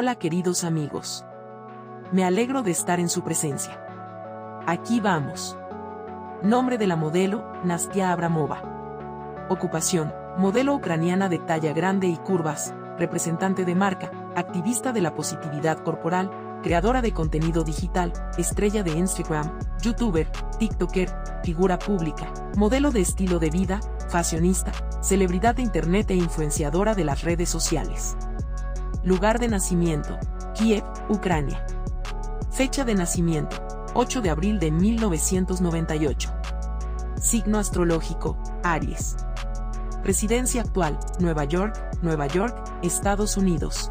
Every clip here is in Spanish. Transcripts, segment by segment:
Hola queridos amigos. Me alegro de estar en su presencia. Aquí vamos. Nombre de la modelo, Nastia Abramova. Ocupación, modelo ucraniana de talla grande y curvas, representante de marca, activista de la positividad corporal, creadora de contenido digital, estrella de Instagram, youtuber, tiktoker, figura pública, modelo de estilo de vida, fashionista, celebridad de internet e influenciadora de las redes sociales. Lugar de nacimiento, Kiev, Ucrania. Fecha de nacimiento, 8 de abril de 1998. Signo astrológico, Aries. Residencia actual, Nueva York, Nueva York, Estados Unidos.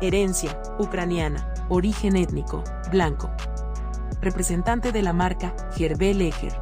Herencia, ucraniana. Origen étnico, blanco. Representante de la marca, Gerbe Leger.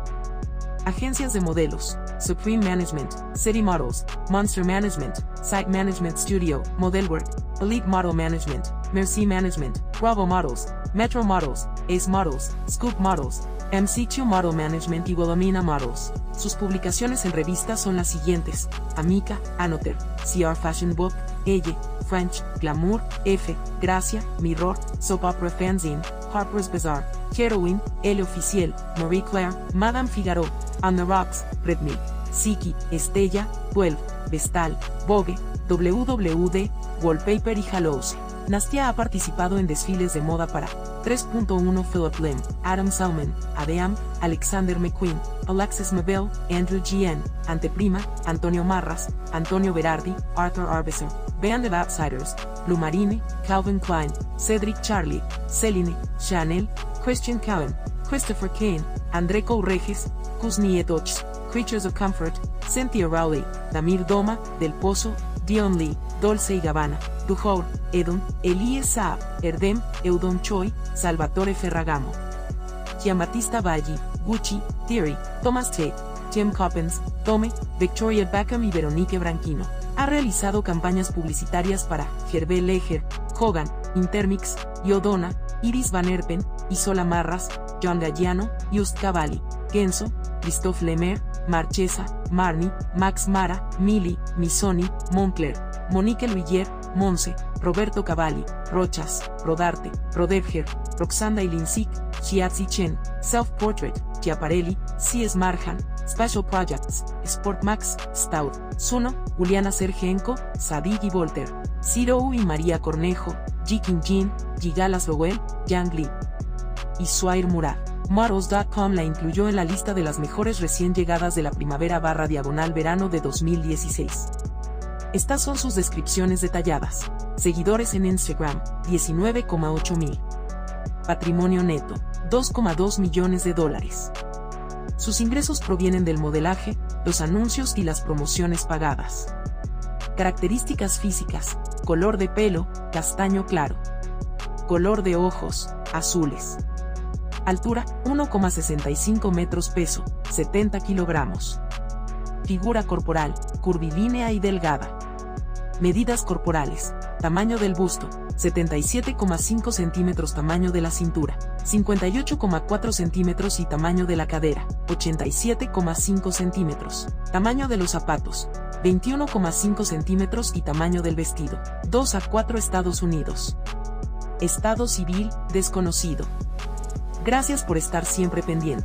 Agencias de modelos, Supreme Management, City Models, Monster Management, Site Management Studio, Modelwork, Elite Model Management, Merci Management, Bravo Models, Metro Models, Ace Models, Scoop Models, MC2 Model Management y Wilhelmina Models. Sus publicaciones en revistas son las siguientes: Amica, Anoter, CR Fashion Book, Elle, French, Glamour, F, Gracia, Mirror, Soap Opera Fanzine, Harper's Bazaar, Heroine, Elle Officiel, Marie Claire, Madame Figaro, On the Rocks, Red Milk, Siki, Estella, 12, Vestal, Vogue, WWD, Wallpaper y Hallows. Nastia ha participado en desfiles de moda para 3.1 Philip Lim, Adam Salmon, Adeam, Alexander McQueen, Alexis Mabel, Andrew G.N., Anteprima, Antonio Marras, Antonio Berardi, Arthur Arbison, Band of Outsiders, Blue Marine, Calvin Klein, Cedric Charlie, Celine, Chanel, Christian Cowan, Christopher Kane, André Courreges, Kuzni Etoch, Creatures of Comfort, Cynthia Rowley, Damir Doma, Del Pozo, Dion Lee, Dolce y Gabbana, Duhour, Edon, Elie Saab, Erdem, Eudon Choi, Salvatore Ferragamo. Giambattista Baggi, Gucci, Thierry, Thomas Tate, Tim Coppens, Tome, Victoria Beckham y Veronique Branquino. Ha realizado campañas publicitarias para Gerbe Leger, Hogan, Intermix, Yodona, Iris Van Herpen, Isola Marras, John Galliano, Just Cavalli, Genso, Christophe Lemer, Marchesa, Marni, Max Mara, Mili, Misoni, Moncler, Monique Luigier, Monse, Roberto Cavalli, Rochas, Rodarte, Rodevger, Roxanda Ilinsik, Chiazzi Chen, Self Portrait, Chiaparelli, C.S. Marjan, Special Projects, Sportmax, Stout, Suno, Juliana Sergenko, Sadig y Volter, Ciro y María Cornejo, Jikin Jin, Gigalas Lowell, Yang Lee y Suair Murad. Models.com la incluyó en la lista de las mejores recién llegadas de la primavera barra diagonal verano de 2016. Estas son sus descripciones detalladas. Seguidores en Instagram, 19,8 mil. Patrimonio neto, 2,2 millones de dólares. Sus ingresos provienen del modelaje, los anuncios y las promociones pagadas. Características físicas, color de pelo, castaño claro. Color de ojos, azules. Altura, 1,65 metros peso, 70 kilogramos. Figura corporal, curvilínea y delgada. Medidas corporales. Tamaño del busto, 77,5 centímetros tamaño de la cintura, 58,4 centímetros y tamaño de la cadera, 87,5 centímetros. Tamaño de los zapatos, 21,5 centímetros y tamaño del vestido, 2 a 4 Estados Unidos. Estado civil, desconocido. Gracias por estar siempre pendiente.